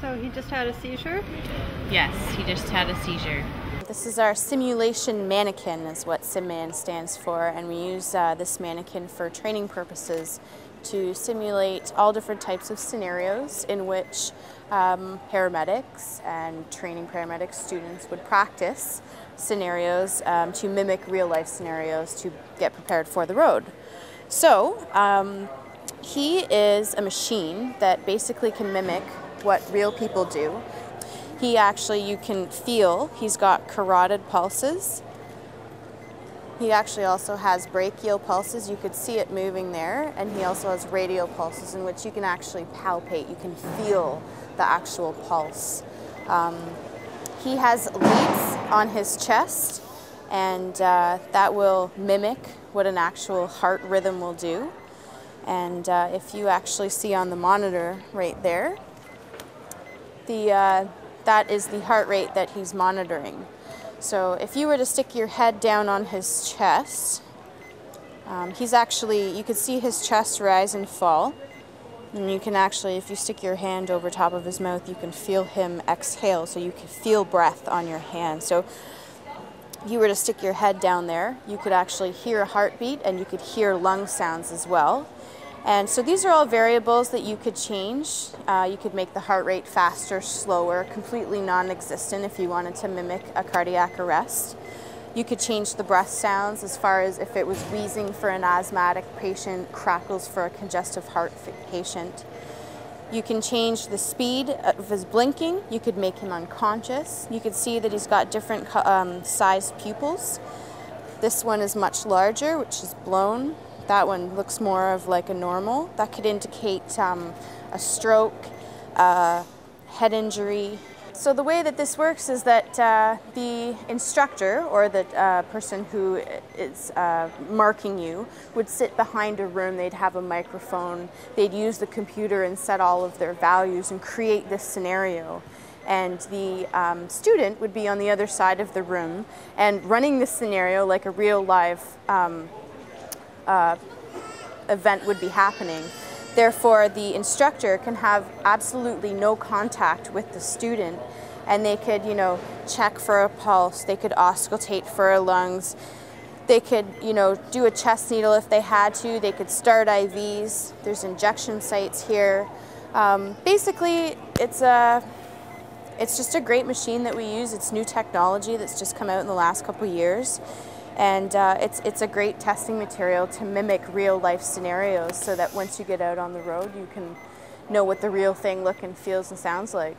So he just had a seizure? Yes, he just had a seizure. This is our simulation mannequin is what SimMan stands for and we use uh, this mannequin for training purposes to simulate all different types of scenarios in which um, paramedics and training paramedic students would practice scenarios um, to mimic real life scenarios to get prepared for the road. So um, he is a machine that basically can mimic what real people do. He actually, you can feel, he's got carotid pulses. He actually also has brachial pulses. You could see it moving there. And he also has radial pulses in which you can actually palpate. You can feel the actual pulse. Um, he has leads on his chest and uh, that will mimic what an actual heart rhythm will do. And uh, if you actually see on the monitor right there, the, uh, that is the heart rate that he's monitoring. So if you were to stick your head down on his chest, um, he's actually, you could see his chest rise and fall. And you can actually, if you stick your hand over top of his mouth, you can feel him exhale. So you can feel breath on your hand. So if you were to stick your head down there, you could actually hear a heartbeat and you could hear lung sounds as well. And so these are all variables that you could change. Uh, you could make the heart rate faster, slower, completely non-existent if you wanted to mimic a cardiac arrest. You could change the breath sounds as far as if it was wheezing for an asthmatic patient, crackles for a congestive heart patient. You can change the speed of his blinking. You could make him unconscious. You could see that he's got different um, sized pupils. This one is much larger, which is blown. That one looks more of like a normal. That could indicate um, a stroke, uh, head injury. So the way that this works is that uh, the instructor or the uh, person who is uh, marking you would sit behind a room, they'd have a microphone, they'd use the computer and set all of their values and create this scenario and the um, student would be on the other side of the room and running this scenario like a real live um, uh, event would be happening. Therefore, the instructor can have absolutely no contact with the student and they could, you know, check for a pulse, they could auscultate for lungs, they could, you know, do a chest needle if they had to, they could start IVs, there's injection sites here. Um, basically, it's a, it's just a great machine that we use. It's new technology that's just come out in the last couple years and uh, it's, it's a great testing material to mimic real life scenarios so that once you get out on the road you can know what the real thing look and feels and sounds like.